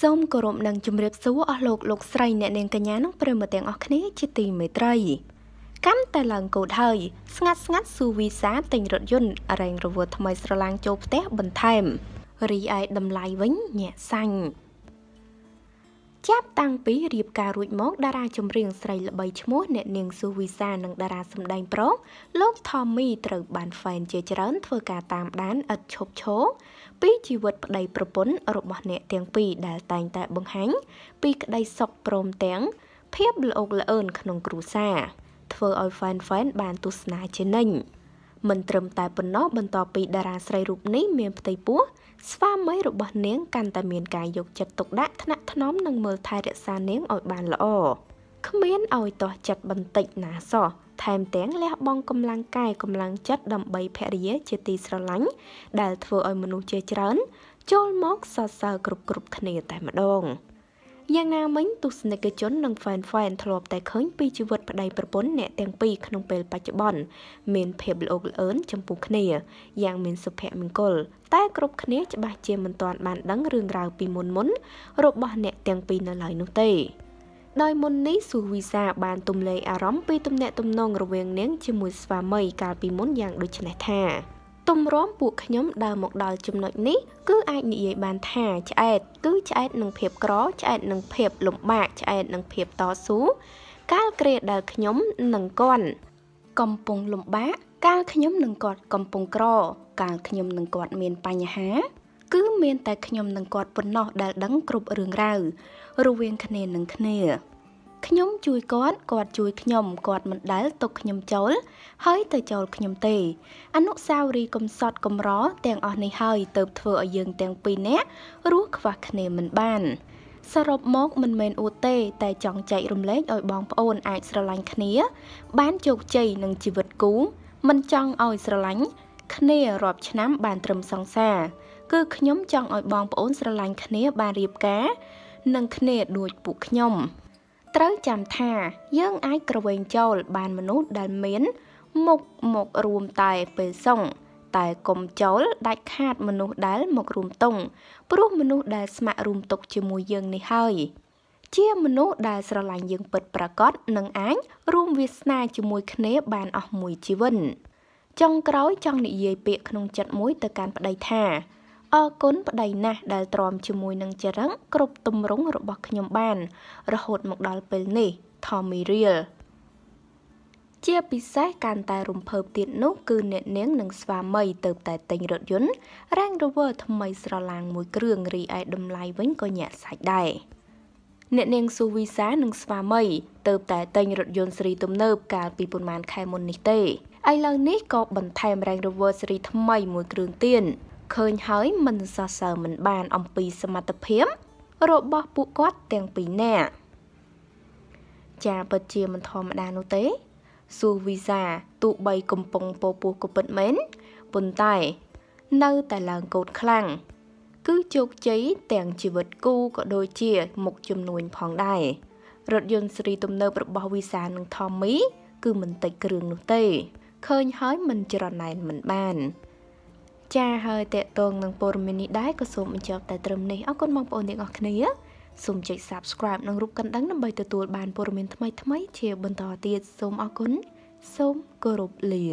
សូមគោរពនិងជម្រាបសួរអស់លោកលោកស្រីអ្នកនាងកញ្ញានិងប្រិយមិត្តទាំងអស់គ្នាជាទីមេត្រី កាន់តែឡើងកូដហើយ ស្ងាត់ស្ងាត់ស៊ូវីសាទិញរថយន្តរែងរវើថ្មីស្រឡាងចូលផ្ទះបន្ថែមរីឯតម្លៃវិញញាក់សាញ់ ចាប់តាំងពីរៀបការរួចមកតារាចម្រៀងស្រីល្បីឈ្មោះអ្នកនាងស៊ូវីសានិងតារាសម្ដែងប្រុសលោក Tommy ត្រូវបានហ្វេនជាច្រើនធ្វើការតាមដានឥតឈប់ឈរពីជីវិតប្តីប្រពន្ធរបស់អ្នកទាំងពីរដែលតែងតែបង្ហាញពីក្តីសុខព្រមទាំងភាពល្អោកល្អឿនក្នុងគ្រួសារធ្វើឲ្យហ្វេនហ្វេនបានទស្សនាជានិញ មិនត្រឹមតែប៉ុណ្ណោះបន្ទាប់ពីតារាស្រីរូបនេះមានផ្ទៃពោះស្វាមីរបស់នាងកាន់តែមានការយកចិត្តទុកដាក់ថ្នាក់ថ្នមនិងមើលថែរក្សានាងឲ្យបានល្អគ្មានឲ្យទាស់ចិត្តបន្តិចណាសោះថែមទាំងលះបង់កម្លាំងកាយកម្លាំងចិត្តដើម្បីភរិយាជាទីស្រឡាញ់ដែលធ្វើឲ្យមនុស្សជាច្រើន ចូលមកសរសើរគ្រប់គ្រប់គ្នាតែម្ដង យ៉ាងណាមិញទស្សនិកជននិង fan fan ធ្លាប់តែឃើញពីជីវិតប្តីប្រពន្ធអ្នកទាំងពីរក្នុងពេលបច្ចុប្បន្នមានភាពល្អោកល្អឿនចំពោះគ្នាយ៉ាងមានសុភមង្គលតែគ្រប់គ្នាច្បាស់ជាមិនទាន់បានដឹងរឿងរ៉ាវពីមុនមុនរបស់អ្នកទាំងពីរនៅឡើយនោះទេដោយមុននេះស៊ូវីសាបានទំលែងអារម្មណ៍ពីទំនាក់ទំនងរវាងនាងជាមួយស្វាមីកាលពីមុនយ៉ាងដូចនេះថា ទម្រាំពួកខ្ញុំដើរមកដល់ចំណុចនេះគឺអាចនិយាយបានថាឆ្អែតគឺឆ្អែតនឹងភាពក្រឆ្អែតនឹងភាពលំបាកឆ្អែតនឹងភាពតស៊ូកាលគ្រាដែលខ្ញុំនិងគាត់កំពុងលំបាកកាលខ្ញុំនិងគាត់កំពុងក្រ កាលខ្ញុំនិងគាត់មានបញ្ហា គឺមានតែខ្ញុំនិងគាត់ប៉ុណ្ណោះដែលដឹងគ្រប់រឿងរ៉ាវរវាងគ្នានឹងគ្នា ខ្ញុំជួយគាត់គាត់ជួយខ្ញុំគាត់មិនដែលទុកខ្ញុំចូល ហើយទៅចូលខ្ញុំទេ អនុសាវរីយ៍កំសត់កំរទាំងអស់នេះហើយទៅធ្វើឲ្យយើងទាំងពីរនាក់រស់ខ្វះគ្នាមិនបានសរុបមកមិនមែនអួតទេ តែចង់ចែករំលែកឲ្យបងប្អូនអាចស្រឡាញ់គ្នា បានជោគជ័យនឹងជីវិតគូមិនចង់ឲ្យស្រឡាញ់គ្នារាប់ឆ្នាំបានត្រឹមសង្សារគឺខ្ញុំចង់ឲ្យបងប្អូនស្រឡាញ់គ្នាបានរៀបការនឹងគ្នាដូចពួកខ្ញុំ ត្រូវចាំថា យើងអាចក្រវែងចូលបានមនុស្សដែលមាន មុខមករួមតែពេលសុងតែកុំចូលដាច់ខាតមនុស្សដែលមករួមតុងព្រោះមនុស្សដែលស្ម័គ្ររួមទុកជាមួយយើងនេះហើយជាមនុស្សដែលស្រឡាញ់យើងពិតប្រាកដនឹងអាចរួមវាសនាជាមួយគ្នាបានអស់មួយជីវិតចុងក្រោយចង់និយាយពាក្យក្នុងចិត្តមួយទៅកាន់ប្តីថា អរគុណប្តីណាស់ដែលទ្រាំជាមួយនឹងចរឹងគ្រប់ទម្រង់របស់ខ្ញុំបាន រហូតមកដល់ពេលនេះ Tommy Real ជាពិសេសកាន់តែរំភើបទៀតនោះគឺអ្នកនាងនិងស្វាមីទៅតែទិញរថយន្ត Range Rover ថ្មីស្រឡាងមួយគ្រឿងរីឯតម្លៃវិញក៏ញាក់សាច់ដែរអ្នកនាងស៊ូវីសានិងស្វាមីទៅតែទិញរថយន្តស៊េរីទំនើបកាលពីប្រហែលខែមុននេះទេឥឡូវនេះក៏បន្ថែម Range Rover ស៊េរីថ្មីមួយគ្រឿងទៀត ឃើញហើយមិនសរសើរមិនបានអំពីសមត្ថភាព របស់ពួកគាត់ទាំងពីរនាក់ចាពិតជាមិនធម្មតានោះទេស៊ូវីសាទោះបីកំពុងពោពោះក៏ពិតមែនប៉ុន្តែនៅតែឡើងកោតខ្លាំងគឺជោគជ័យទាំងជីវិតគូក៏ដូចជាមុខជំនួញផងដែររថយន្តស៊េរីទំនើបរបស់វីសានិងថមមីគឺមិនតិចគ្រឿងនោះទេឃើញហើយមិនច្រណែនមិនបាន ចាហើយតេតងនឹងព័ត៌មាននេះដែរក៏សូមបញ្ចប់តែត្រឹមនេះអរគុណបងប្អូនទាំងអស់គ្នាសូមចុច Subscribe និងរូបកណ្ដឹងដើម្បីទទួលបានព័ត៌មានថ្មីៗជាបន្តទៀតសូមអរគុណសូមគោរពលា